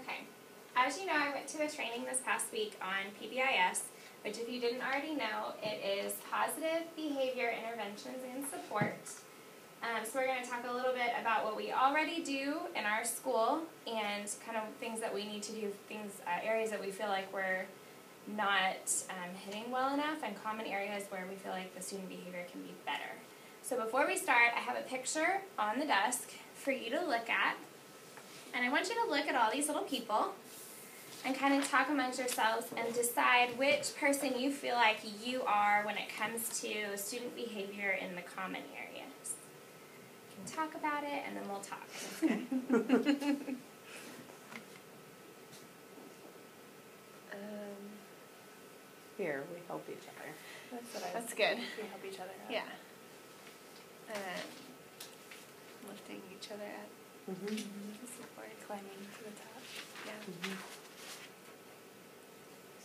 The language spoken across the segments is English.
Okay. As you know, I went to a training this past week on PBIS, which, if you didn't already know, it is positive behavior interventions and support. Um, so, we're going to talk a little bit about what we already do in our school and kind of things that we need to do, things, uh, areas that we feel like we're not um, hitting well enough, and common areas where we feel like the student behavior can be better. So, before we start, I have a picture on the desk for you to look at. And I want you to look at all these little people and kind of talk amongst yourselves and decide which person you feel like you are when it comes to student behavior in the common areas. You can talk about it and then we'll talk. Um, Here, we help each other. that's what I. That's good. We help each other out. Yeah. Um, lifting each other up Mm-hmm. to support. Climbing to the top. Yeah. Mm-hmm.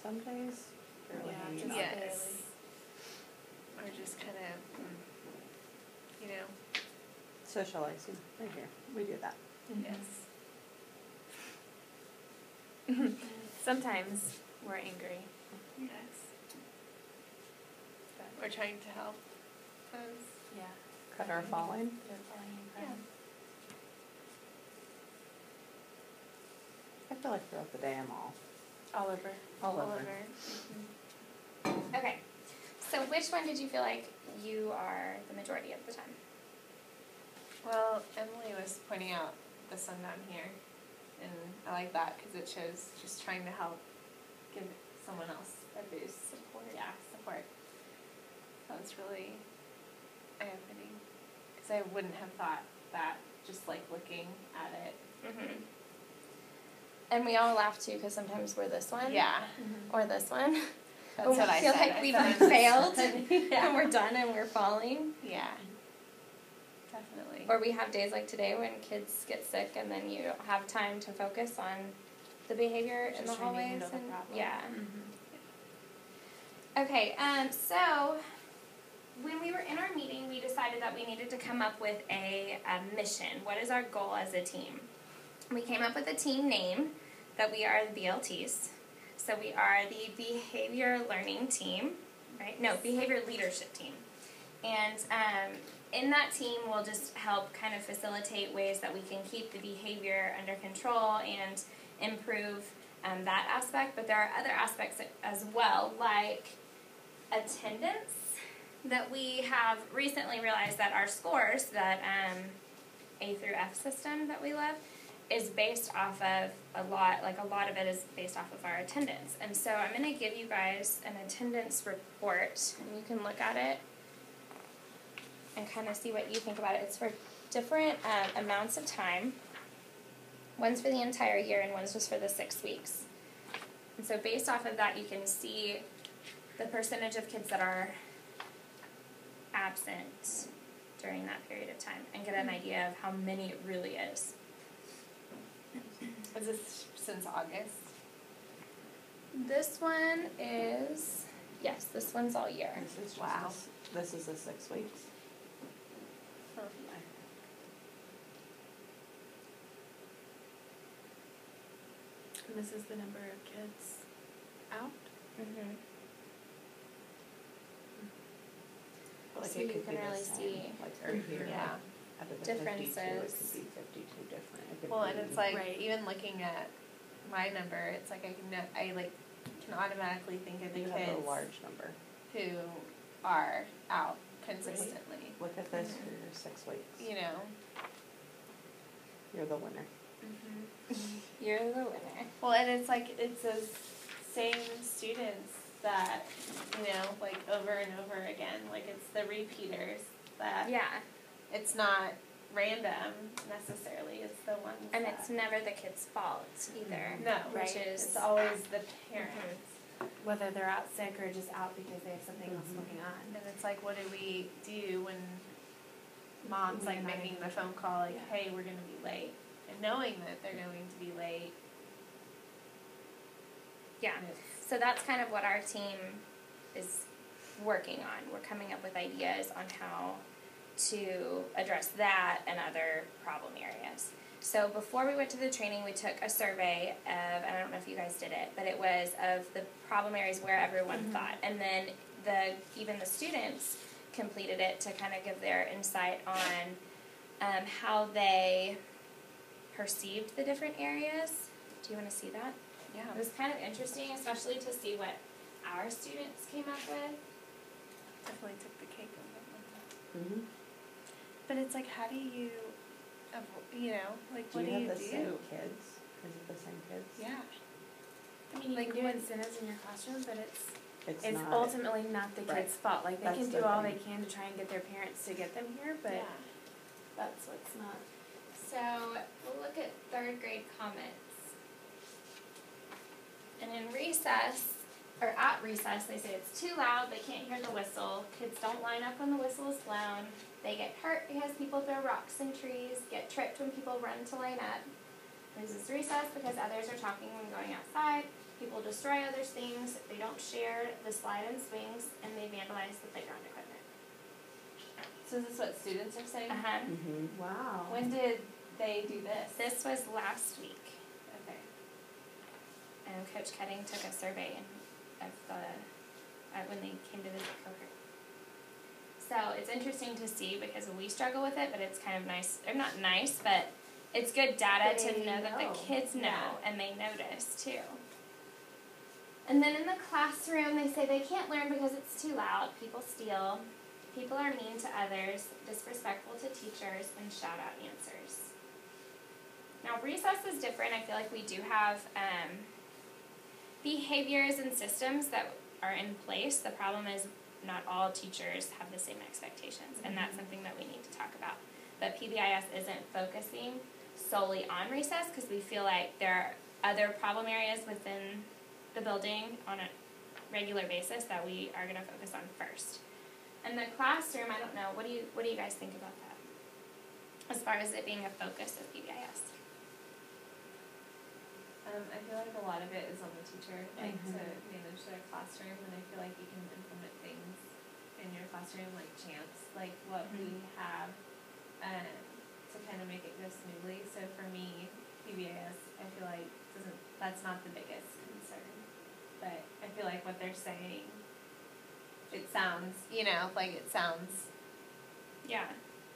Some days, really Yeah, just on. Yes. Or just kind of, you know, Socializing, right here, we do that. yes. Sometimes we're angry. Yes. But We're trying to help those. yeah. Cut our falling. They're falling Yeah. front. I feel like throughout the day I'm all, All over. all over. Okay. So, which one did you feel like you are the majority of the time? Well, Emily was pointing out the sun down here, and I like that because it shows just trying to help give someone else a boost. Support. Yeah, support. That was really eye-opening because I wouldn't have thought that just like looking at it. Mm-hmm. And we all laugh too because sometimes we're this one. Yeah, Or this one. that's When what we I feel said. like I we've said failed I'm- and we're done and we're falling. yeah, definitely. Or we have days like today when kids get sick and then you don't have time to focus on the behavior in the Just to hallways. handle the yeah. Mm-hmm. Okay, um, so when we were in our meeting, we decided that we needed to come up with a, a mission. What is our goal as a team? We came up with a team name that we are the BLTs. So we are the Behavior Learning Team, right? No, Behavior Leadership Team. And um, in that team, we'll just help kind of facilitate ways that we can keep the behavior under control and improve um, that aspect. But there are other aspects as well, like attendance that we have recently realized that our scores that um, A through F system that we love is based off of a lot like a lot of it is based off of our attendance. And so i'm going to give you guys an attendance report and you can look at it and kind of see what you think about it. It's for different um, amounts of time. One's for the entire year and one's just for the six weeks. And so based off of that you can see the percentage of kids that are absent during that period of time and get an idea of how many it really is. Is this since August? This one is, yes, this one's all year. This is just, Wow. the this is the six weeks. And this is the number of kids out. Mm-hmm. Like So you can really see Like right here, Yeah. Out of the fifty-two, it differences. could be fifty-two different. It Well, and it's like Right. even looking at my number, it's like I can know, I like can automatically think of the You kids have a large number. who are out consistently. Look at this Mhm. for your six weeks. You know. You're the winner. You're the winner. Well, and it's like it's those same students that you know, like over and over again. Like it's the repeaters that Yeah, it's not random necessarily. It's the ones and that, it's never the kid's fault either. no, which right? is- it's always the parents. Whether they're out sick or just out because they have something else Mhm. going on. And it's like, what do we do when mom's like might- making the phone call, like, Yeah. hey, we're gonna be late, and knowing that they're going to be late. Yeah. So that's kind of what our team is working on. We're coming up with ideas on how to address that and other problem areas. So before we went to the training, we took a survey of, and I don't know if you guys did it, but it was of the problem areas where everyone Mhm. thought, and then the even the students completed it to kind of give their insight on um, how they perceived the different areas. Do you want to see that? Yeah. It was kind of interesting, especially to see what our students came up with. Definitely took the cake on that one. Mm-hmm. But it's like, how do you, you know, like, Do what you do have you have the do? same kids? Is it the same kids? Yeah. I mean, you Like can do what- incentives in your classroom, but it's It's, it's not. ultimately not the Right. kid's fault. Like they That's can the do all thing. they can to try and get their parents to get them here, but yeah. that's what's not. So we'll look at third grade comments. And in recess, or at recess, they say it's too loud, they can't hear the whistle, kids don't line up when the whistle is blown, they get hurt because people throw rocks and trees, get tripped when people run to line up, loses recess because others are talking when going outside, people destroy others' things, they don't share the slide and swings, and they vandalize the playground equipment. So is this what students are saying? Uh-huh. Mm-hmm. Wow. When did they do this? This was last week. Okay. And Coach Cutting took a survey of the, uh, when they came to visit cohort. So it's interesting to see because we struggle with it, but it's kind of nice, or not nice, but it's good data to They know that the kids know Yeah. and they notice too. And then in the classroom, they say they can't learn because it's too loud, people steal, people are mean to others, disrespectful to teachers, and shout out answers. Now recess is different. I feel like we do have um, behaviors and systems that are in place. The problem is not all teachers have the same expectations, and that's something that we need to talk about. But PBIS isn't focusing solely on recess because we feel like there are other problem areas within the building on a regular basis that we are going to focus on first. And the classroom, I don't know. What do you what do you guys think about that? As far as it being a focus of PBIS. Um, I feel like a lot of it is on the teacher, like to Mhm. manage their classroom, and I feel like you can implement things in your classroom, like champs, like what we have, um, to kind of make it go smoothly. So for me, PBIS, I feel like doesn't that's not the biggest concern, but I feel like what they're saying, it sounds, you know, like it sounds Yeah.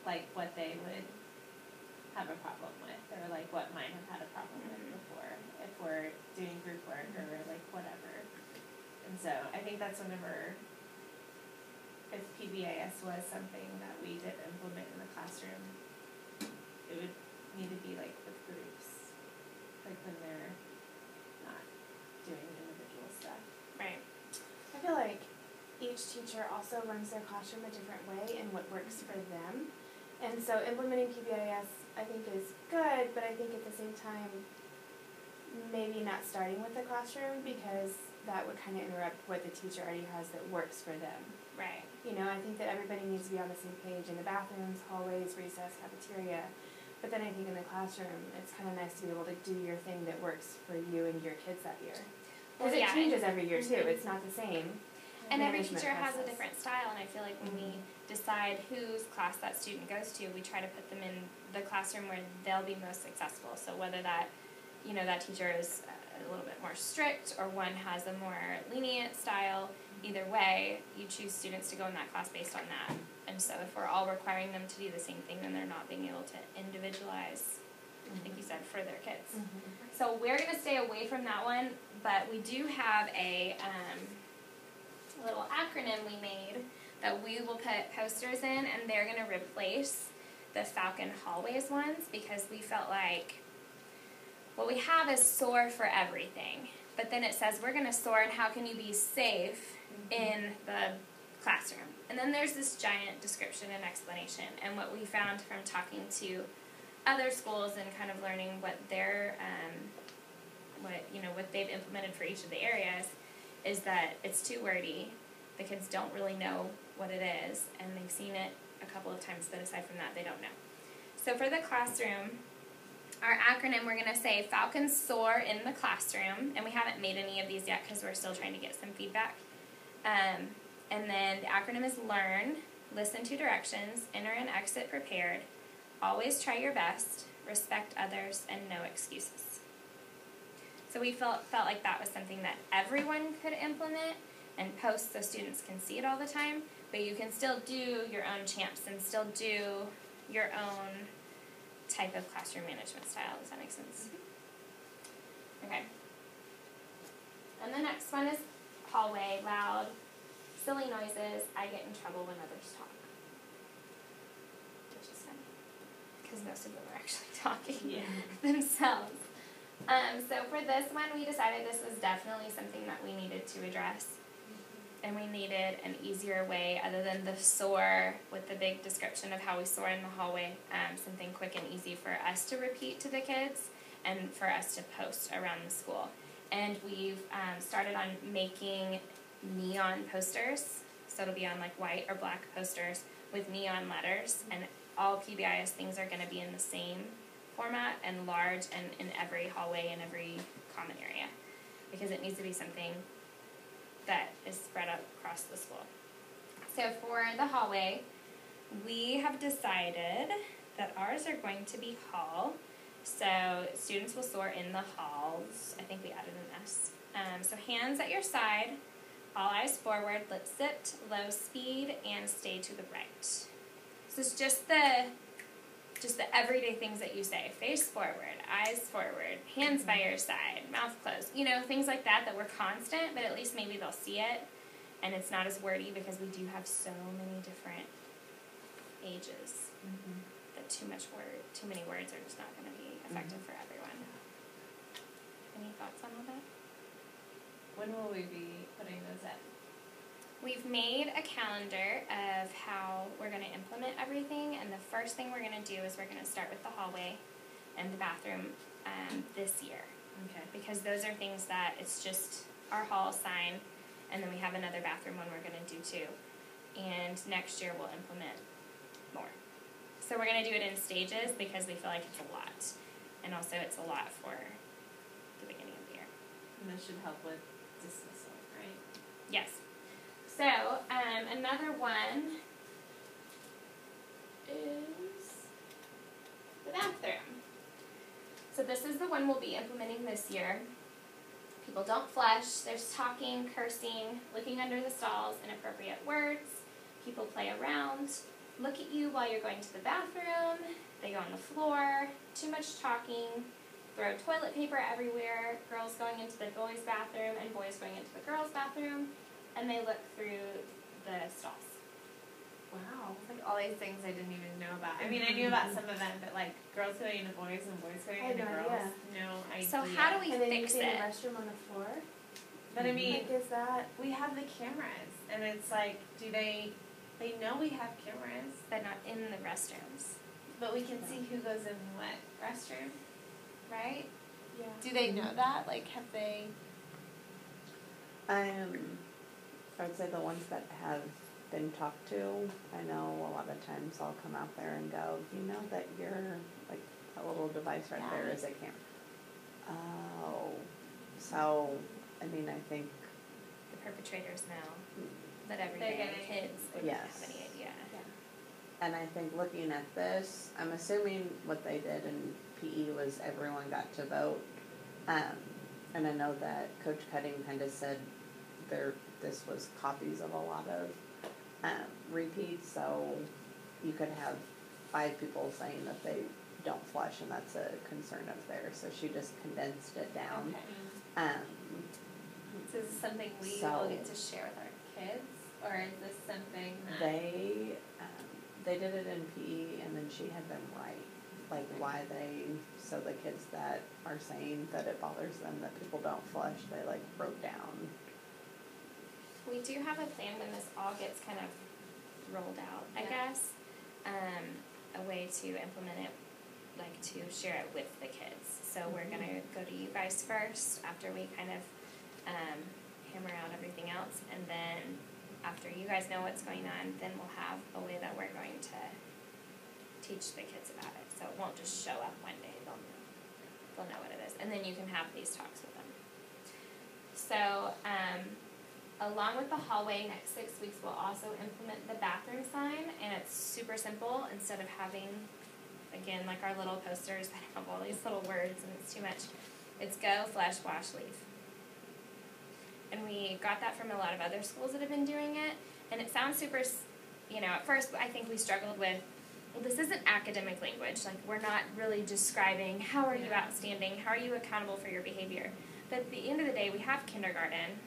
like what they would have a problem with, or like what might have had a problem with before, if we're doing group work or like whatever. And so I think that's whenever, if PBIS was something that we did implement in the classroom, it would need to be like with groups, like when they're not doing individual stuff. Right. I feel like each teacher also runs their classroom a different way and what works for them. And so implementing PBIS I think is good, but I think at the same time maybe not starting with the classroom because that would kind of interrupt what the teacher already has that works for them. Right. You know, I think that everybody needs to be on the same page in the bathrooms, hallways, recess, cafeteria. But then I think in the classroom, it's kind of nice to be able to do your thing that works for you and your kids that year. Well, Because yeah, it changes every year too. Mhm. It's not the same. And every teacher has a different style, and I feel like when we decide whose class that student goes to, we try to put them in the classroom where they'll be most successful. So whether that, you know, that teacher is a little bit more strict or one has a more lenient style, either way, you choose students to go in that class based on that. And so if we're all requiring them to do the same thing, then they're not being able to individualize, like you said, for their kids. So we're gonna stay away from that one, but we do have a um, little acronym we made that we will put posters in, and they're gonna replace the Falcon Hallways ones because we felt like what we have is SOAR for everything, but then it says we're gonna SOAR and how can you be safe in the classroom. And then there's this giant description and explanation, and what we found from talking to other schools and kind of learning what their um, what you know what they've implemented for each of the areas is that it's too wordy. The kids don't really know what it is, and they've seen it a couple of times, but aside from that, they don't know. So for the classroom, our acronym we're gonna say Falcons soar in the classroom, and we haven't made any of these yet because we're still trying to get some feedback. Um, and then the acronym is learn, listen to directions, enter and exit prepared, always try your best, respect others, and no excuses. So we felt felt like that was something that everyone could implement and post so students can see it all the time, but you can still do your own champs and still do your own type of classroom management style. Does that make sense? Okay. And the next one is hallway, loud, silly noises. I get in trouble when others talk. Which is funny. Because most of them are actually talking themselves. Um, so for this one, we decided this was definitely something that we needed to address. And we needed an easier way other than the soar with the big description of how we soar in the hallway, um, something quick and easy for us to repeat to the kids and for us to post around the school. And we've um, started on making neon posters. So it'll be on like white or black posters with neon letters, and all PBIS things are going to be in the same format and large and in every hallway and every common area because it needs to be something that is spread out across the school. So for the hallway, we have decided that ours are going to be hall. So students will soar in the halls. I think we added an S. Um, so hands at your side, all eyes forward, lip zipped, low speed, and stay to the right. So it's just the just the everyday things that you say. Face forward, eyes forward, hands by your side, mouth closed. You know, things like that that were constant, but at least maybe they'll see it and it's not as wordy because we do have so many different ages that too much word too many words are just not gonna be effective for everyone. Any thoughts on all that? When will we be putting those in? We've made a calendar of how we're going to implement everything, and the first thing we're going to do is we're going to start with the hallway and the bathroom um, this year Okay. because those are things that it's just our hall sign, and then we have another bathroom one we're going to do too. And next year we'll implement more. So we're going to do it in stages because we feel like it's a lot, and also it's a lot for the beginning of the year. And this should help with dismissal, right? Yes. So, um, another one is the bathroom. So this is the one we'll be implementing this year. People don't flush, there's talking, cursing, looking under the stalls, inappropriate words, people play around, look at you while you're going to the bathroom, they go on the floor, too much talking, throw toilet paper everywhere, girls going into the boys' bathroom and boys going into the girls' bathroom, and they look through the stalls. Wow. Like all these things I didn't even know about. I mean, I knew about mm-hmm. some of them, but like girls going into boys and boys going I into girls. idea. No idea. So how do we and then fix using it? the restroom on the floor. But I mean, like, is that we have the cameras, and it's like, do they? They know we have cameras, But not in the restrooms, but we can see who goes in what restroom, right? yeah? Do they know that? Like, have they? Um, I would say the ones that have been talked to, I know a lot of times I'll come out there and go, you know that you're, like, a little device right there Yeah. is a camera. Oh, so, I mean, I think, the perpetrators know that They're everyday getting- kids wouldn't Yes. have any idea. and I think looking at this, I'm assuming what they did in PE was everyone got to vote. Um, and I know that Coach Cutting kind of said there, this was copies of a lot of, um, repeats, so you could have five people saying that they don't flush, and that's a concern of theirs, so she just condensed it down. Okay. Um, So this is something we So- will get to share with our kids, or is this something that? They, um, they did it in PE and then she had them write, like why they, so the kids that are saying that it bothers them that people don't flush, they like wrote down. We do have a plan when this all gets kind of rolled out, I Yeah. guess. Um, a way to implement it, like to share it with the kids. So we're gonna go to you guys first after we kind of um, hammer out everything else, and then after you guys know what's going on, then we'll have a way that we're going to teach the kids about it. So it won't just show up one day; they'll know, they'll know what it is, and then you can have these talks with them. So, um, along with the hallway, next six weeks we'll also implement the bathroom sign, and it's super simple. Instead of having again, like our little posters that have all these little words and it's too much. It's go, flush, wash, leave. And we got that from a lot of other schools that have been doing it. And it sounds super, you know, at first I think we struggled with, well, this isn't academic language. Like, we're not really describing how are you outstanding, how are you accountable for your behavior. But at the end of the day, we have kindergarten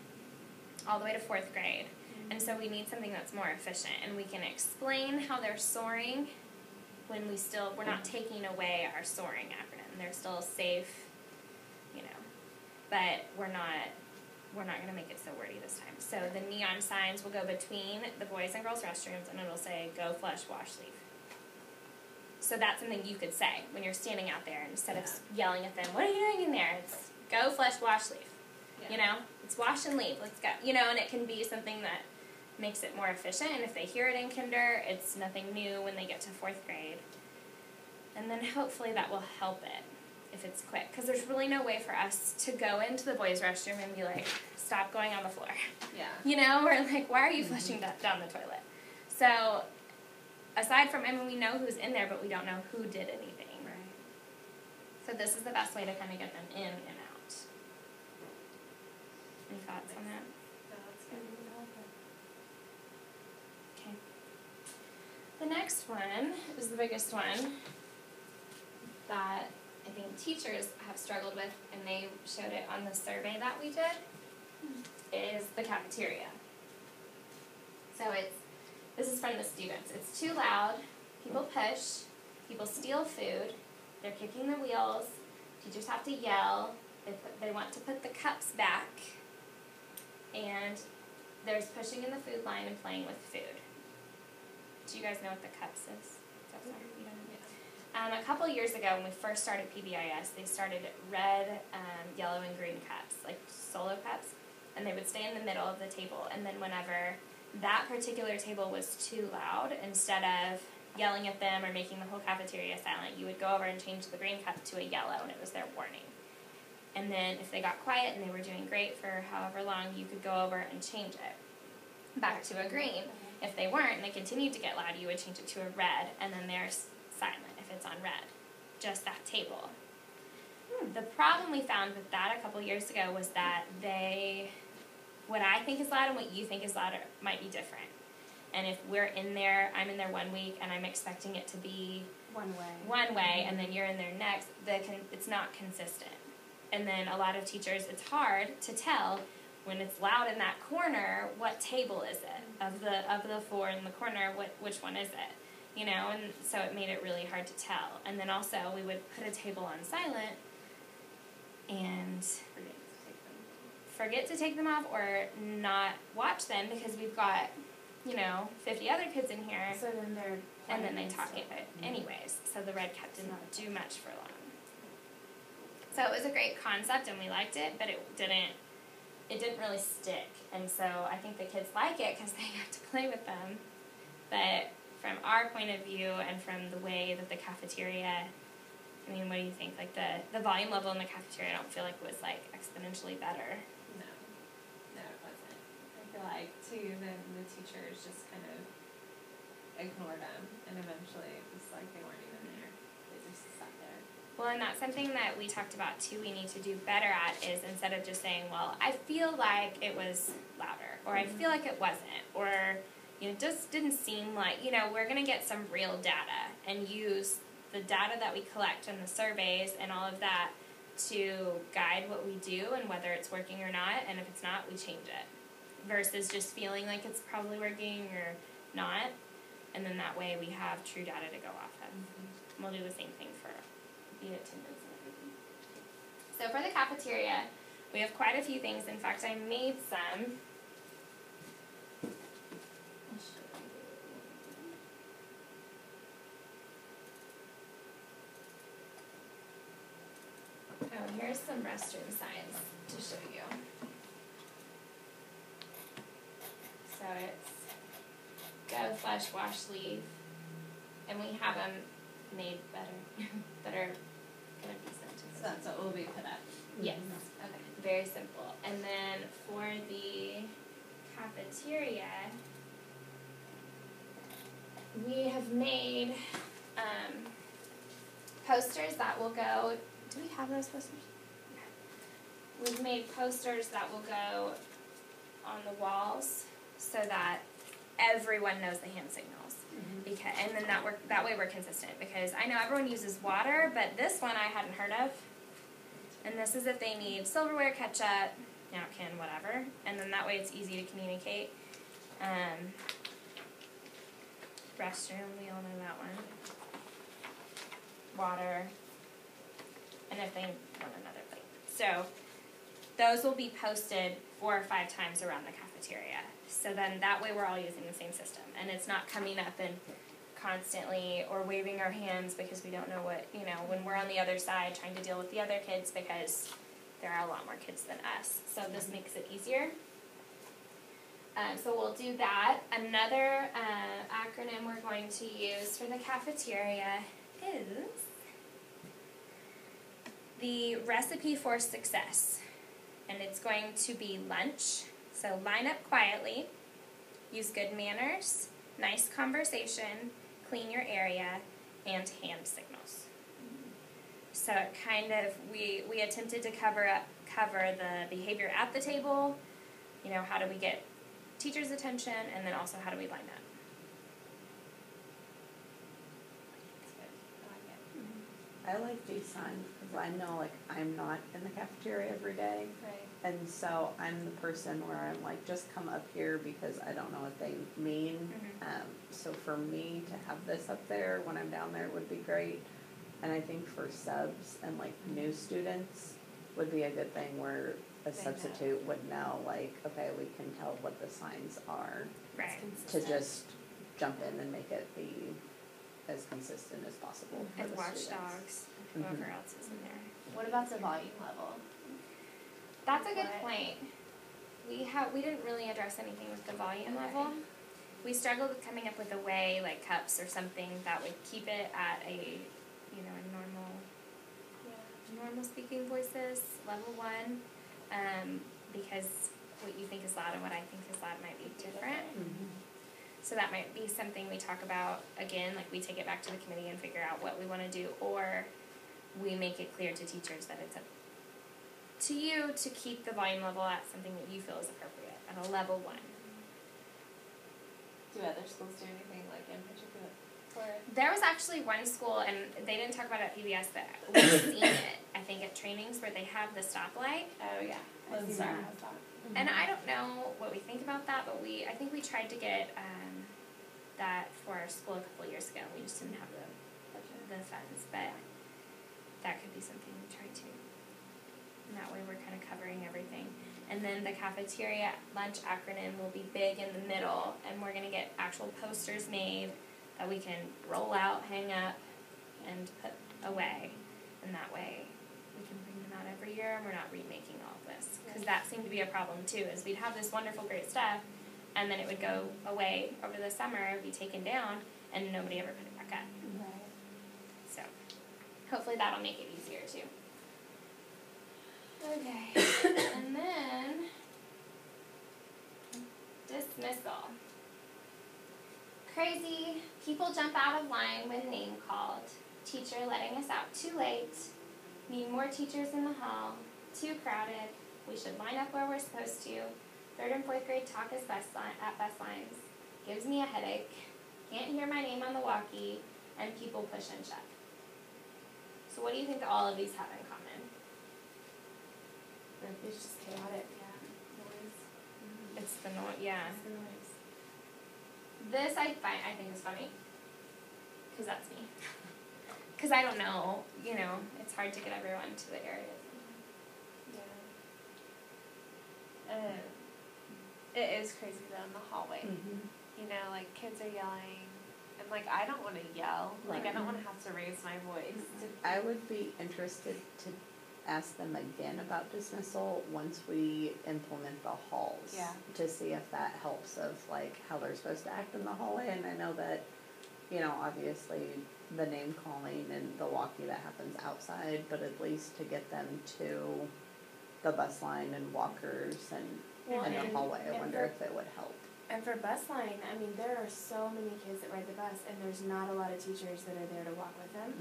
all the way to fourth grade. Mm-hmm. And so we need something that's more efficient and we can explain how they're soaring when we still, we're not taking away our soaring acronym. They're still safe, you know, but we're not, we're not gonna make it so wordy this time. So the neon signs will go between the boys and girls restrooms and it'll say go flush, wash, leave. So that's something you could say when you're standing out there instead of yelling at them, what are you doing in there? It's go flush, wash, leave. You know, it's wash and leave. Let's go. You know, and it can be something that makes it more efficient. And if they hear it in kinder, it's nothing new when they get to fourth grade. And then hopefully that will help it if it's quick. Because there's really no way for us to go into the boys' restroom and be like, stop going on the floor. Yeah. You know, or like, why are you mm-hmm. flushing da- down the toilet? So, aside from, I mean, we know who's in there, but we don't know who did anything. Right. So, this is the best way to kind of get them in and out. Any thoughts on that? Good. Mm-hmm. Okay. The next one is the biggest one that I think teachers have struggled with, and they showed it on the survey that we did, is the cafeteria. So it's, this is from the students. It's too loud, people push, people steal food, they're kicking the wheels, teachers have to yell, they, put, they want to put the cups back, and there's pushing in the food line and playing with food. Do you guys know what the cups is? You don't know. Um, a couple years ago, when we first started PBIS, they started red, um, yellow, and green cups, like solo cups, and they would stay in the middle of the table. And then whenever that particular table was too loud, instead of yelling at them or making the whole cafeteria silent, you would go over and change the green cup to a yellow, and it was their warning. And then if they got quiet and they were doing great for however long, you could go over and change it back to a green. If they weren't and they continued to get loud, you would change it to a red, and then they're silent it's on red. Just that table. The problem we found with that a couple years ago was that they, what I think is loud and what you think is loud might be different. And if we're in there, I'm in there one week and I'm expecting it to be One way. one way and then mm-hmm. you're in there next, the con- it's not consistent. And then a lot of teachers, it's hard to tell when it's loud in that corner, what table is it of the of the four in the corner? What which one is it? You know, and so it made it really hard to tell. And then also we would put a table on silent and Forget to take them. forget to take them off or not watch them because we've got, you know, fifty other kids in here So then they're. and then they talk it anyways. So the red cap didn't do much for long. So it was a great concept and we liked it, but it didn't. It didn't really stick, and so I think the kids like it because they got to play with them. But from our point of view and from the way that the cafeteria, I mean, what do you think? Like the the volume level in the cafeteria, I don't feel like was like exponentially better. No, no, it wasn't. I feel like too, then the teachers just kind of ignored them, and eventually it was like they weren't even there. They just sat there. Well, and that's something that we talked about too. We need to do better at is instead of just saying, "Well, I feel like it was louder," or "I mm-hmm. feel like it wasn't," or you know, it just didn't seem like you know. We're gonna get some real data and use the data that we collect and the surveys and all of that to guide what we do and whether it's working or not. And if it's not, we change it. Versus just feeling like it's probably working or not, and then that way we have true data to go off of. And We'll do the same thing for the attendance and everything. So for the cafeteria, we have quite a few things. In fact, I made some. Some restroom signs to show you. So it's go, flush, wash, leave, and we have them made better, that are gonna be sentences. So that's what will be put up. Yes, okay, very simple. And then for the cafeteria, we have made, um, posters that will go. Do we have those posters? We've made posters that will go on the walls so that everyone knows the hand signals. Because and then that work that way we're consistent because I know everyone uses water, but this one I hadn't heard of. And this is if they need silverware, ketchup, napkin, whatever. And then that way it's easy to communicate. Um, restroom, we all know that one. Water. And if they want another plate. So those will be posted four or five times around the cafeteria. So then that way we're all using the same system and it's not coming up and constantly or waving our hands because we don't know what, you know, when we're on the other side trying to deal with the other kids because there are a lot more kids than us. So this makes it easier. Um, so we'll do that. Another uh, acronym we're going to use for the cafeteria is the recipe for success. And it's going to be lunch. So line up quietly, use good manners, nice conversation, clean your area, and hand signals. So it kind of we we attempted to cover up cover the behavior at the table, you know, how do we get teachers' attention and then also how do we line up. I like it. Mm-hmm. I like these signs I know like I'm not in the cafeteria every day. Right. And so I'm the person where I'm like, just come up here because I don't know what they mean. Mhm. Um, so for me to have this up there when I'm down there would be great. And I think for subs and like new students would be a good thing where a They know. substitute would know like, okay, we can tell what the signs are Right. to just jump in and make it be as consistent as possible for And watchdogs, whoever Mhm. else is in there. What about the volume level? That's a good What? point. We have we didn't really address anything with the volume Okay. level. We struggled with coming up with a way like cups or something that would keep it at a you know a normal Yeah. normal speaking voices level one, um, because what you think is loud and what I think is loud might be different. Mhm. So that might be something we talk about again, like we take it back to the committee and figure out what we want to do, or we make it clear to teachers that it's up to you to keep the volume level at something that you feel is appropriate at a level one. Do other schools do anything like in particular for it? There was actually one school, and they didn't talk about it at PBS, but we've seen it. I think at trainings where they have the stoplight, Oh yeah. I see Lone Star that. has that. and I don't know what we think about that, but we I think we tried to get um, that for our school a couple years ago. We just didn't have the the funds, but that could be something we try to. And that way we're kind of covering everything. And then the cafeteria lunch acronym will be big in the middle, and we're gonna get actual posters made that we can roll out, hang up, and put away. And that way we can bring them out every year, and we're not remaking all of this. Because that seemed to be a problem too, is we'd have this wonderful, great stuff, and then it would go away over the summer, be taken down, and nobody ever put it back up. Right. So hopefully that'll make it easier too. Okay, and then dismissal. Crazy, people jump out of line when name called. Teacher letting us out too late. Need more teachers in the hall. Too crowded. We should line up where we're supposed to. Third and fourth grade talk is bus line, at bus lines. Gives me a headache. Can't hear my name on the walkie. And people push and shove. So what do you think all of these have in common? It's just chaotic, yeah. Noise. It's the noise, yeah. It's the noise. This I find I think is funny, cause that's me. Cause I don't know, you know, it's hard to get everyone to the areas. Yeah. Um, it is crazy though in the hallway. Mhm. You know, like kids are yelling, and like I don't want to yell. Like I don't want to have to raise my voice. I would be interested to ask them again about dismissal once we implement the halls. Yeah. To see if that helps of like how they're supposed to act in the hallway, and I know that, you know, obviously the name calling and the walkie that happens outside, but at least to get them to the bus line and walkers and Well, in the hallway, I wonder if it would help. And for bus line, I mean, there are so many kids that ride the bus, and there's not a lot of teachers that are there to walk with them.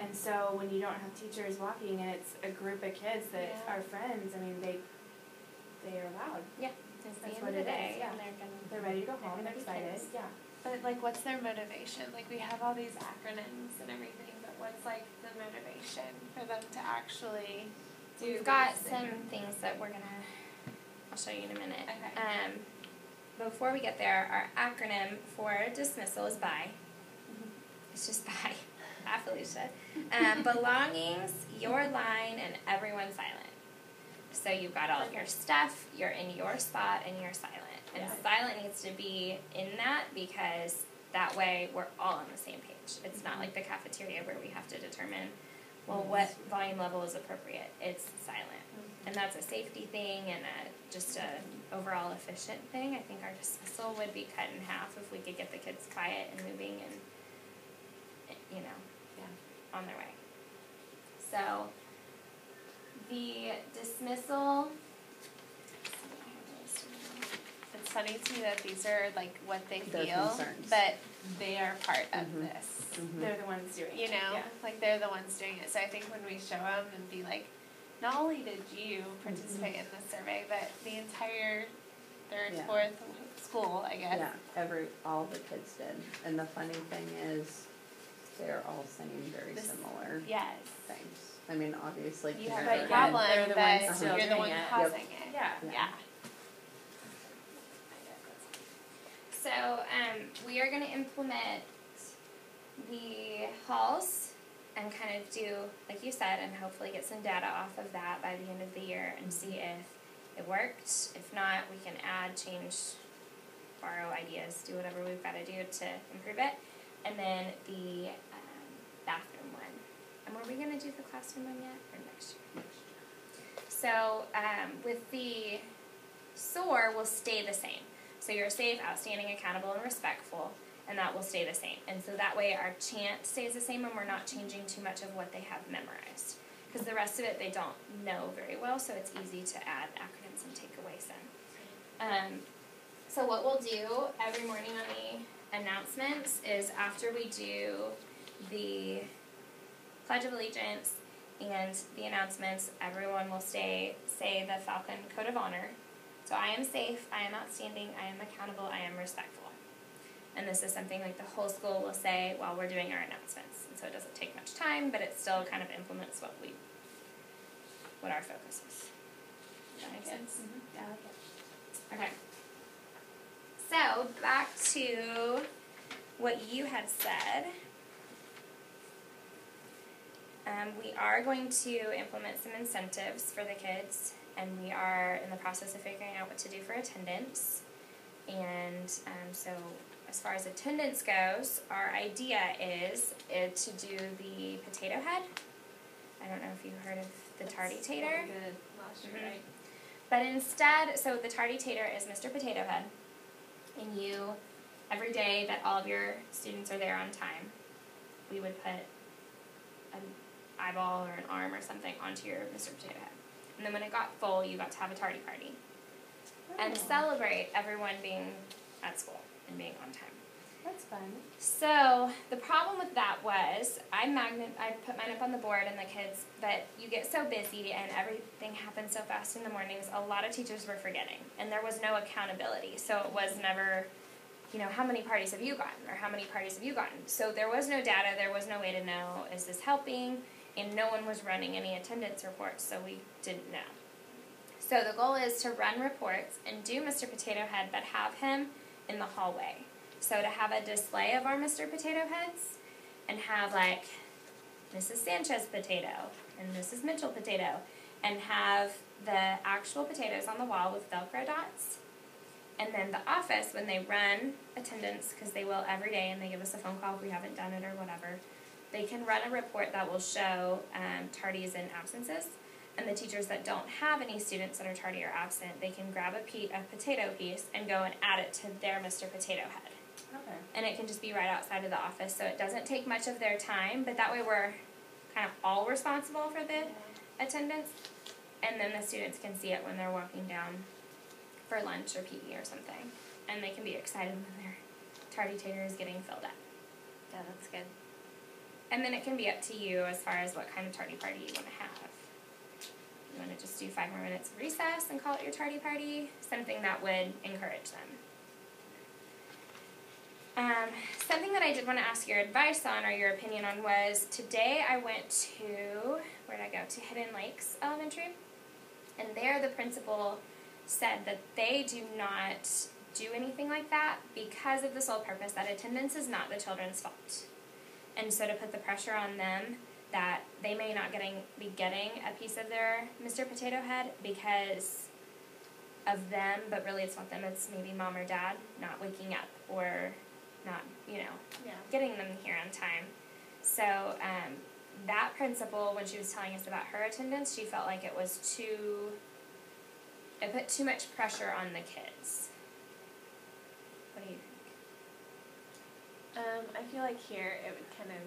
And so when you don't have teachers walking and it's a group of kids that Yeah. are friends, I mean, they, they are loud. It's the That's end what of the it is, day, yeah. they're gonna. They're ready to go home, they're excited, kids. yeah. But like, what's their motivation? Like, we have all these acronyms and everything, but what's like the motivation for them to actually do? We've got some things? things that we're gonna, I'll show you in a minute. Okay. Um, before we get there, our acronym for dismissal is BY. It's just BY. Bye, Felicia. Um, belongings, your line, and everyone silent. So you've got all of your stuff, you're in your spot, and you're silent. And Yeah. silent needs to be in that because that way we're all on the same page. It's not like the cafeteria where we have to determine, well, what volume level is appropriate. It's silent and that's a safety thing and a just a overall efficient thing. I think our dismissal would be cut in half if we could get the kids quiet and moving and you know, Yeah. on their way. So the dismissal. It's funny to me that these are like what they Their feel, concerns. but they are part of Mhm. this. Mhm. They're the ones doing it. You know, Yeah. like they're the ones doing it. So I think when we show them and be like, not only did you participate in this survey, but the entire third, Yeah. fourth school, I guess. Yeah, every, all the kids did. And the funny thing is, they're all saying very This- similar Yes. things. I mean, obviously, You have a problem, they're the but ones still you're the one it. causing it. Yeah. Yeah. Yeah. So um, we are going to implement the halls and kind of do like you said, and hopefully get some data off of that by the end of the year and see if it worked. If not, we can add, change, borrow ideas, do whatever we've got to do to improve it. And then the um, bathroom one. And were we going to do the classroom one yet or next year? So um, with the SOAR will stay the same. So you're safe, outstanding, accountable, and respectful, and that will stay the same. And so that way our chant stays the same and we're not changing too much of what they have memorized. Because the rest of it they don't know very well, so it's easy to add acronyms and take away some. Um, so what we'll do every morning on the announcements is after we do the Pledge of Allegiance and the announcements, everyone will stay say the Falcon Code of Honor. So I am safe, I am outstanding, I am accountable, I am respectful. And this is something like the whole school will say while we're doing our announcements. And so it doesn't take much time, but it still kind of implements what we what our focus is. Does that make sense? I like it. Okay. So back to what you had said. Um, we are going to implement some incentives for the kids, and we are in the process of figuring out what to do for attendance. And um, so, as far as attendance goes, our idea is uh, to do the potato head. I don't know if you've heard of the tardy tater. what we did last year, Mhm. right? But instead, so the tardy tater is Mr. Potato Head, and you, every day that all of your students are there on time, we would put an eyeball or an arm or something onto your Mr. Potato Head. And then when it got full, you got to have a tardy party and Oh, celebrate everyone being at school and being on time. That's fun. So the problem with that was I magnet I put mine up on the board and the kids, but you get so busy and everything happens so fast in the mornings. A lot of teachers were forgetting, and there was no accountability. So it was never, you know, how many parties have you gotten or how many parties have you gotten? So there was no data. There was no way to know is this helping, and no one was running any attendance reports, so we didn't know. So the goal is to run reports and do Mr. Potato Head, but have him in the hallway. So to have a display of our Mr. Potato Heads and have like Mrs. Sanchez potato and Mrs. Mitchell potato and have the actual potatoes on the wall with Velcro dots. And then the office, when they run attendance, because they will every day and they give us a phone call if we haven't done it or whatever, they can run a report that will show um, tardies and absences. And the teachers that don't have any students that are tardy or absent, they can grab a, pe- a potato piece and go and add it to their Mr. Potato Head Okay. and it can just be right outside of the office, so it doesn't take much of their time, but that way we're kind of all responsible for the attendance, and then the students can see it when they're walking down for lunch or PE or something, and they can be excited when their tardy tater is getting filled up. Yeah, that's good. And then it can be up to you as far as what kind of tardy party you want to have. You want to just do five more minutes of recess and call it your tardy party, something that would encourage them. Um, something that I did want to ask your advice on or your opinion on was today I went to, where did I go? To Hidden Lakes Elementary. And there the principal said that they do not do anything like that because of the sole purpose that attendance is not the children's fault. And so to put the pressure on them that they may not getting be getting a piece of their Mr. Potato Head because of them, but really it's not them, it's maybe mom or dad not waking up or not, you know, Yeah. getting them here on time. So um, that principal, when she was telling us about her attendance, she felt like it was too. It put too much pressure on the kids. What do you think? Um, I feel like here it would kind of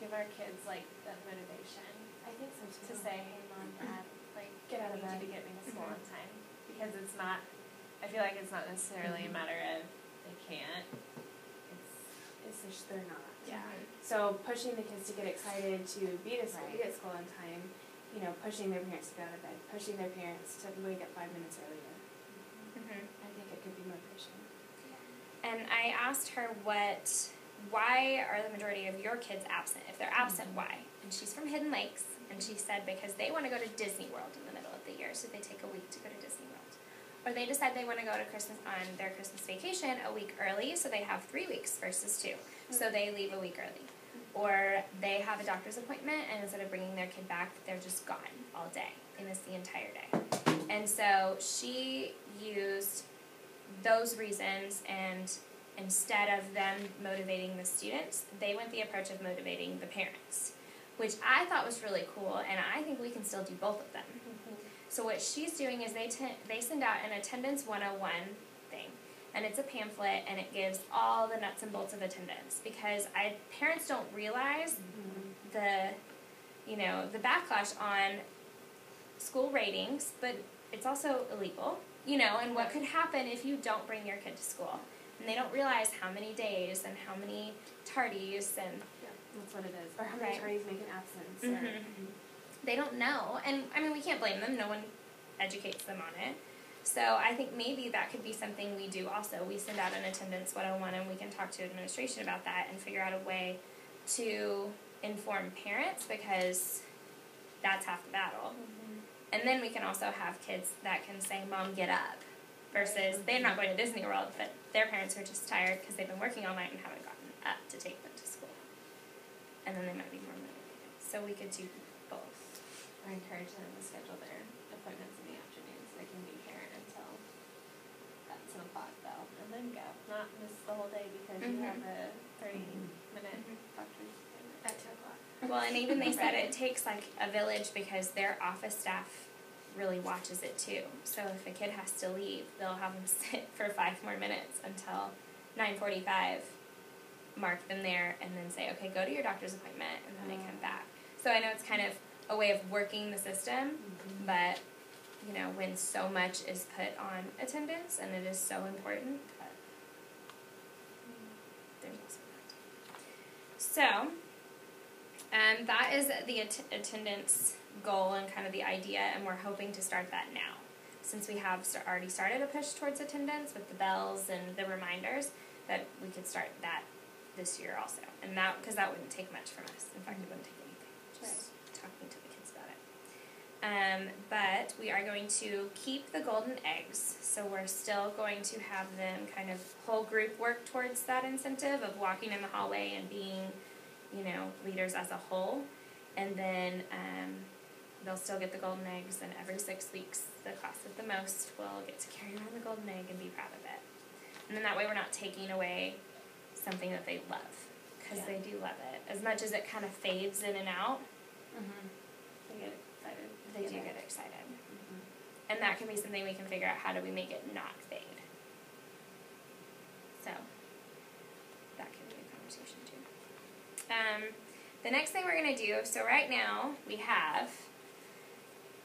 give our kids like that motivation I think so to say, "Hey, mom, dad, like Get out of you to bed." get me to school Mhm. on time," because it's not. I feel like it's not necessarily a matter of they can't. It's It's just they're not. yeah. So pushing the kids to get excited to be to school, Right. be at school on time, you know, pushing their parents to get out of bed, pushing their parents to wake up five minutes earlier. Mm-hmm. I think it could be motivation. Yeah. And I asked her what, why are the majority of your kids absent? If they're absent, mm-hmm. why? And she's from Hidden Lakes, and she said because they want to go to Disney World in the middle of the year, so they take a week to go to Disney World. Or they decide they want to go to Christmas on their Christmas vacation a week early, so they have three weeks versus two, so mm-hmm. they leave a week early. Mm-hmm. Or they have a doctor's appointment, and instead of bringing their kid back, they're just gone all day, and it's the entire day. And so she used those reasons and instead of them motivating the students, they went the approach of motivating the parents, which I thought was really cool, and I think we can still do both of them. Mm-hmm. So what she's doing is they t- they send out an attendance 101 thing, and it's a pamphlet, and it gives all the nuts and bolts of attendance because I parents don't realize mm-hmm. the you know the backlash on school ratings, but it's also illegal, you know, and what could happen if you don't bring your kid to school. And they don't realize how many days and how many tardies and That's what it is. Or how many Right. tardies make an absence. Mhm. Or, they don't know. And I mean, we can't blame them. No one educates them on it. So I think maybe that could be something we do also. We send out an attendance 101 and we can talk to administration about that and figure out a way to inform parents because that's half the battle. And then we can also have kids that can say, Mom, get up. Versus they're not going to Disney World, but their parents are just tired because they've been working all night and haven't gotten up to take them to school. And then they might be more motivated. So we could do both. I encourage them to schedule their appointments in the afternoon so they can be here until at ten o'clock though, and then go. Not miss the whole day because you Mhm. have a thirty minute doctor's appointment. at 2 o'clock. Well, and even they said it takes like a village because their office staff really watches it too. So if a kid has to leave, they'll have them sit for five more minutes until 9:45. Mark them there and then say, "Okay, go to your doctor's appointment," and then they come back. So I know it's kind of a way of working the system, but you know when so much is put on attendance and it is so important, but there's also that. So. Um, that is the at- attendance goal and kind of the idea, and we're hoping to start that now. Since we have already started a push towards attendance with the bells and the reminders, that we could start that this year also. And that, because that wouldn't take much from us. In fact, it wouldn't take anything. Just talking to the kids about it. Um, but we are going to keep the golden eggs. So we're still going to have them kind of whole group work towards that incentive of walking in the hallway and being you know, leaders as a whole. And then um, they'll still get the golden eggs, and every six weeks, the class with the most will get to carry around the golden egg and be proud of it. And then that way, we're not taking away something that they love, because Yeah. they do love it. As much as it kind of fades in and out, They get excited. they do get excited. And that can be something we can figure out how do we make it not fade. So, that can be a conversation too. Um, the next thing we're going to do so, right now we have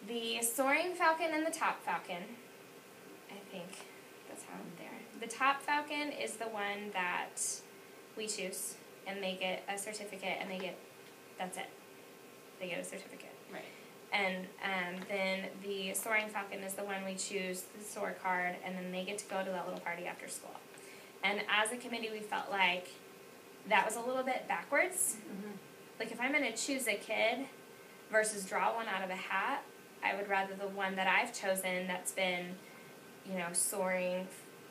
the soaring falcon and the top falcon. I think that's how I'm there. The top falcon is the one that we choose. and they get a certificate and they get that's it. They get a certificate. Right. And um, then the Soaring Falcon is the one we choose the SOAR card, and then they get to go to that little party after school. And as a committee, we felt like that was a little bit backwards. Like if I'm going to choose a kid versus draw one out of a hat, I would rather the one that I've chosen that's been, you know, soaring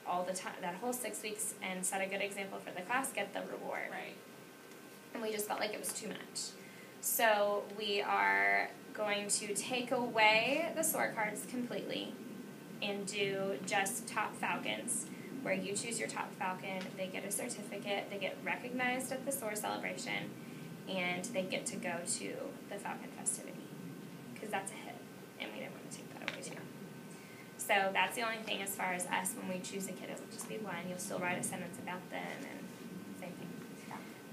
all the time, that whole six weeks, and set a good example for the class, get the reward Right. and we just felt like it was too much. So we are going to take away the SOAR cards completely and do just top falcons, where you choose your top falcon, they get a certificate, they get recognized at the SOAR celebration, and they get to go to the falcon festivity. Because that's a hit, and we didn't want to take that away too. So that's the only thing as far as us when we choose a kid, it will just be one. You'll still write a sentence about them and same thing.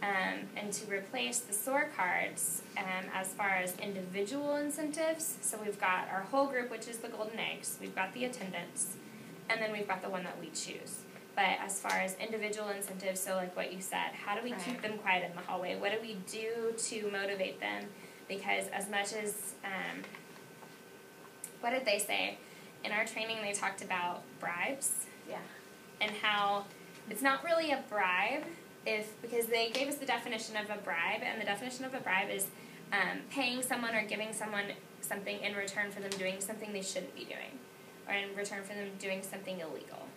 Um, and to replace the SOAR cards um, as far as individual incentives, so we've got our whole group, which is the golden eggs, we've got the attendance, and then we've got the one that we choose. But as far as individual incentives, so like what you said, how do we keep them quiet in the hallway? What do we do to motivate them? Because as much as, um, what did they say? In our training, they talked about bribes. Yeah. and how it's not really a bribe if because they gave us the definition of a bribe and the definition of a bribe is um, paying someone or giving someone something in return for them doing something they shouldn't be doing or in return for them doing something illegal.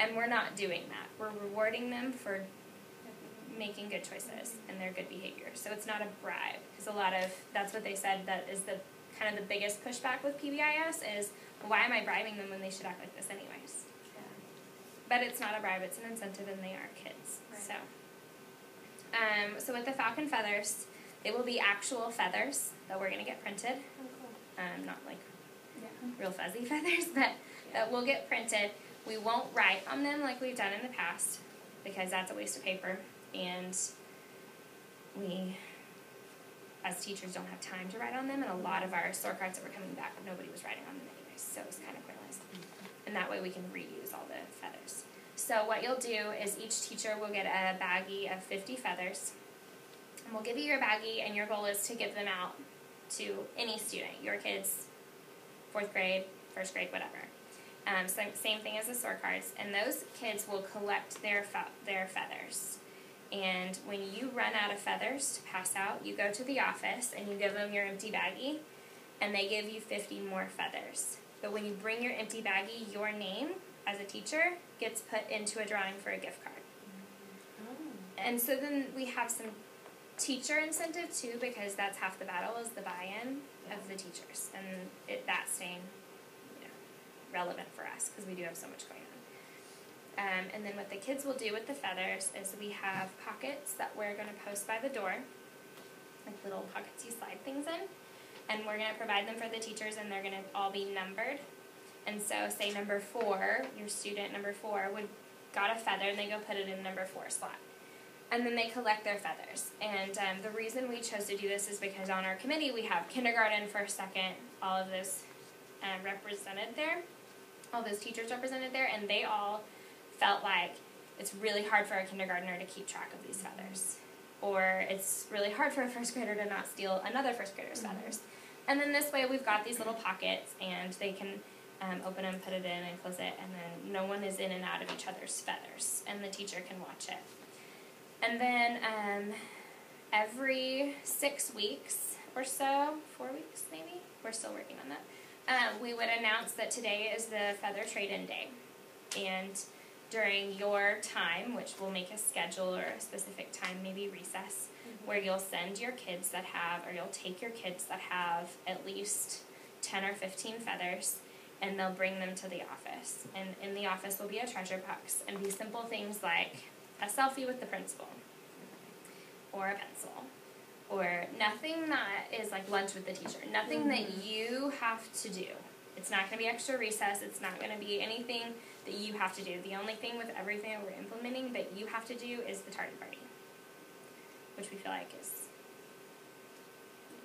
And we're not doing that. We're rewarding them for making good choices and their good behavior. So it's not a bribe because a lot of that's what they said that is the kind of the biggest pushback with pbis is why am i bribing them when they should act like this anyways but it's not a bribe, it's an incentive, and they are kids. Right. So, um, so with the falcon feathers, they will be actual feathers that we're gonna get printed. Um, not like real fuzzy feathers, but that will get printed. We won't write on them like we've done in the past because that's a waste of paper, and we, as teachers, don't have time to write on them. And a lot of our SOAR cards that were coming back, nobody was writing on them so it's kind of pointless and that way we can reuse all the feathers. So what you'll do is each teacher will get a baggie of 50 feathers, and we'll give you your baggie, and your goal is to give them out to any student, your kids, fourth grade, first grade, whatever. Um, so same thing as the SOAR cards, and those kids will collect their fe- their feathers. And when you run out of feathers to pass out, you go to the office and you give them your empty baggie, and they give you 50 more feathers. But when you bring your empty baggie, your name as a teacher gets put into a drawing for a gift card. And so then we have some teacher incentive too, because that's half the battle is the buy-in of the teachers, and it that's staying, you know, relevant for us because we do have so much going on. Um, and then what the kids will do with the feathers is we have pockets that we're going to post by the door, like little pockets you slide things in, and we're going to provide them for the teachers, and they're going to all be numbered. And so, say number four, your student number four would got a feather, and they go put it in number four slot and then they collect their feathers. And um, the reason we chose to do this is because on our committee we have kindergarten, first, second, all of those um, represented there, all those teachers represented there, and they all felt like it's really hard for a kindergartner to keep track of these feathers, or it's really hard for a first grader to not steal another first grader's feathers. And then this way we've got these little pockets, and they can um, open them, put it in, and close it, and then no one is in and out of each other's feathers, and the teacher can watch it. And then um, every six weeks or so, four weeks maybe, we're still working on that, um, we would announce that today is the feather trade in day. And during your time, which we'll make a schedule or a specific time, maybe recess, mm-hmm. where you'll send your kids that have, or you'll take your kids that have at least 10 or 15 feathers and they'll bring them to the office. And in the office will be a treasure box and be simple things like a selfie with the principal or a pencil or nothing that is like lunch with the teacher. Nothing that mm-hmm. you have to do it's not going to be extra recess it's not going to be anything that you have to do the only thing with everything that we're implementing that you have to do is the tardy party which we feel like is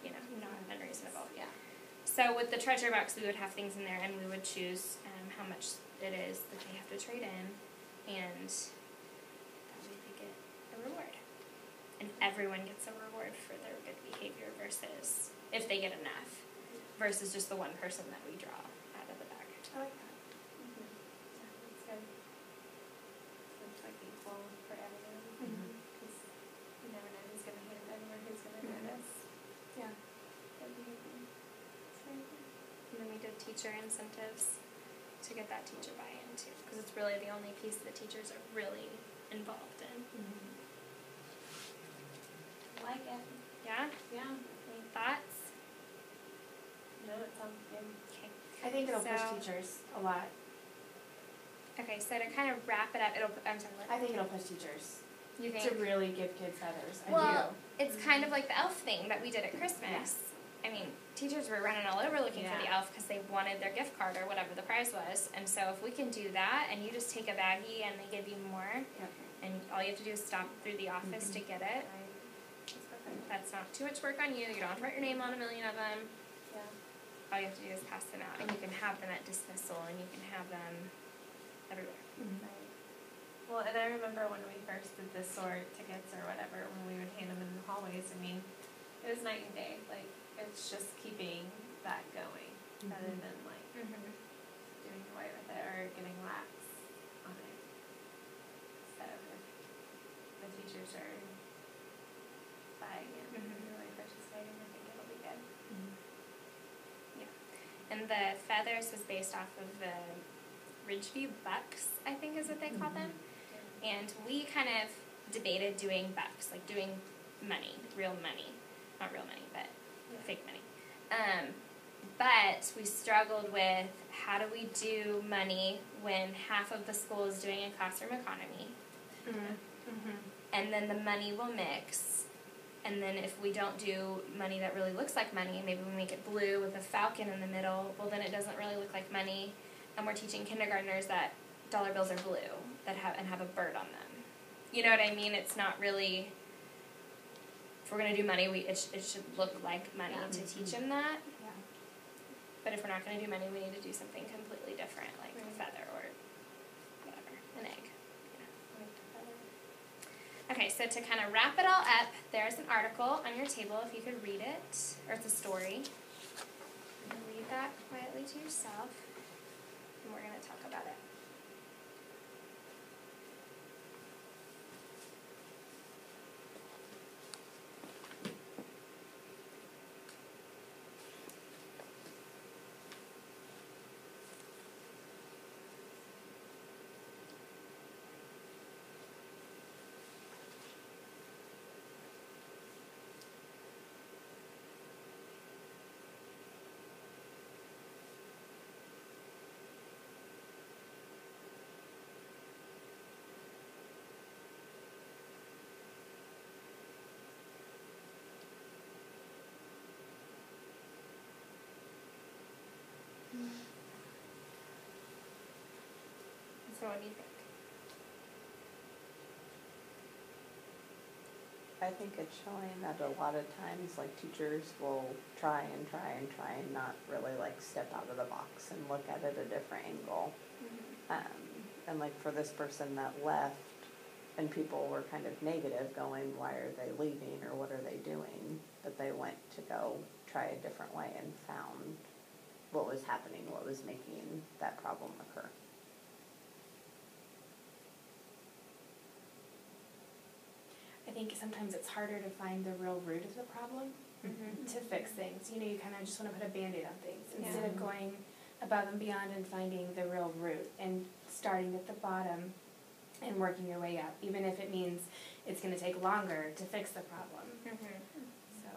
you know not unreasonable Yeah. so with the treasure box, we would have things in there, and we would choose um, how much it is that they have to trade in, and that way they get a reward. and everyone gets a reward for their good behavior versus if they get enough versus just the one person that we draw out of the bag. I like that. Yeah, that's good. So it's like equal for everyone, because you never know who's gonna hit them or who's gonna Mhm. notice Yeah. their behavior. It's very good. And then we did teacher incentives to get that teacher buy-in too, because it's really the only piece the teachers are really involved in. I like it. Yeah? Yeah. Any thoughts? No, it sounds good. Okay. I think it'll So- push teachers a lot. Okay, so to kind of wrap it up, it'll, I'm sorry, what? I think it'll push teachers You to really give kids feathers. I Well, it's kind of mm-hmm. like the elf thing that we did at Christmas. I mean, teachers were running all over looking for the elf because they wanted their gift card or whatever the prize was. And so if we can do that and you just take a baggie and they give you more, Yep. and all you have to do is stop through the office mm-hmm. to get it, Right. That's perfect. that's not too much work on you. You don't have to write your name on a million of them. Yeah. All you have to do is pass them out. And you can have them at dismissal and you can have them everywhere. Right. Well, and I remember when we first did the SOAR tickets or whatever, when we would hand them in the hallways, I mean, it was night and day. Like, it's just keeping that going rather Mhm. than like Mm-hmm. doing away with it or getting lax on it. So the teachers are buying it and Mhm. really participating, I think it'll be good. And the feathers was based off of the Ridgeview Bucks, I think is what they call them. And we kind of debated doing bucks, like doing money, real money. Not real money, but fake money. Um, but we struggled with how do we do money when half of the school is doing a classroom economy, Mm-hmm. and then the money will mix. And then if we don't do money that really looks like money, maybe we make it blue with a falcon in the middle, well then it doesn't really look like money. And we're teaching kindergartners that dollar bills are blue that have and have a bird on them. You know what I mean? It's not really if we're gonna do money, we it, sh- it should look like money Yeah. to teach them that. Yeah. But if we're not gonna do money, we need to do something completely different, like a feather or whatever, an egg. Okay, so to kind of wrap it all up, there's an article on your table if you could read it, or it's a story. Read that quietly to yourself, and we're going to talk about it. So, what do you think? I think it's showing that a lot of times, like teachers will try and try and try and not really like step out of the box and look at it a different angle. Um, and like for this person that left, and people were kind of negative, going, "Why are they leaving? Or what are they doing?" But they went to go try a different way and found what was happening, what was making that problem occur. Think sometimes it's harder to find the real root of the problem Mm-hmm. to fix things. You know, you kind of just want to put a band-aid on things instead Yeah. of going above and beyond and finding the real root and starting at the bottom and working your way up, even if it means it's going to take longer to fix the problem. Mm-hmm. So,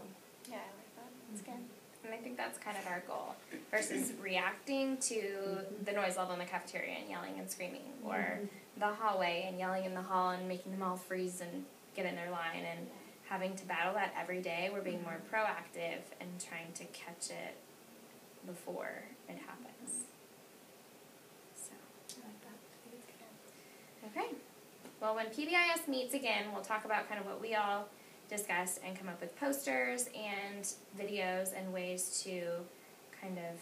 Yeah, I like that. That's good. And I think that's kind of our goal versus reacting to the noise level in the cafeteria and yelling and screaming, or the hallway and yelling in the hall and making them all freeze and get in their line and having to battle that every day. We're being more mm-hmm. proactive and trying to catch it before it happens. So. I like that. I think it's good. Okay. Well, when PBIS meets again, we'll talk about kind of what we all discussed and come up with posters and videos and ways to kind of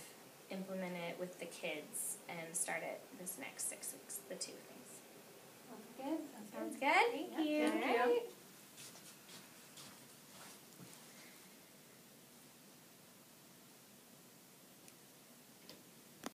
implement it with the kids and start it this next six weeks, the two things. Sounds good. Sounds good? Thank you. All right.